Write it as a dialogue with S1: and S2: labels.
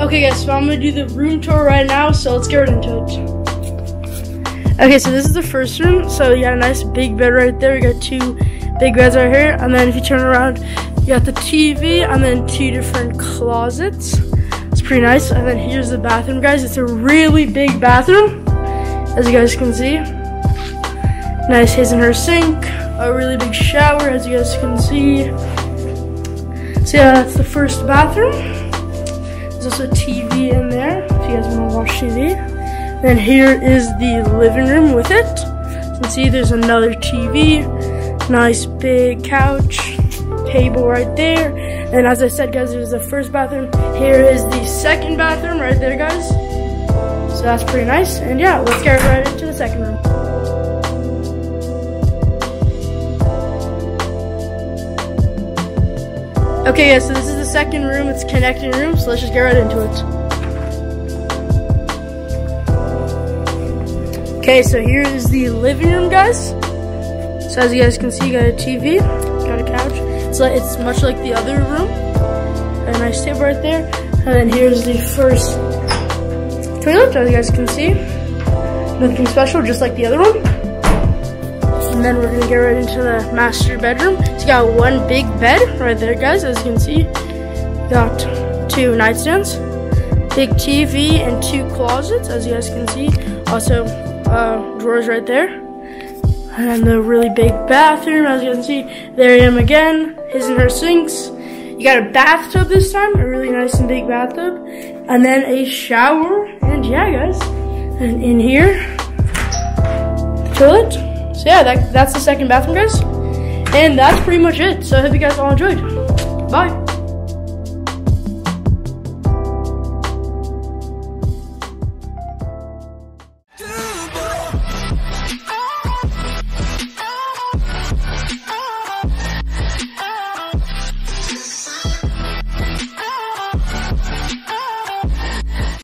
S1: Okay guys, so I'm gonna do the room tour right now, so let's get right into it. Okay, so this is the first room. So you got a nice big bed right there. You got two big beds right here. And then if you turn around, you got the TV and then two different closets. It's pretty nice. And then here's the bathroom, guys. It's a really big bathroom, as you guys can see. Nice his and her sink. A really big shower, as you guys can see. So yeah, that's the first bathroom. There's also a TV in there, if you guys want to watch TV. Then here is the living room with it. You can see there's another TV, nice big couch, table right there. And as I said, guys, there's the first bathroom. Here is the second bathroom right there, guys. So that's pretty nice. And yeah, let's get right into the second room. Okay, guys, so this is the second room. It's connecting room, so let's just get right into it. Okay, so here is the living room, guys. So as you guys can see, got a TV, got a couch. So it's much like the other room. Got a nice table right there. And then here's the first toilet, as you guys can see. Nothing special, just like the other one. And then we're gonna get right into the master bedroom. It's got one big bed right there, guys, as you can see. Got two nightstands, big TV, and two closets, as you guys can see. Also, uh, drawers right there. And then the really big bathroom, as you can see. There I am again, his and her sinks. You got a bathtub this time, a really nice and big bathtub. And then a shower, and yeah, guys. And in here, toilet. So yeah, that, that's the second bathroom, guys. And that's pretty much it. So I hope you guys all enjoyed. Bye.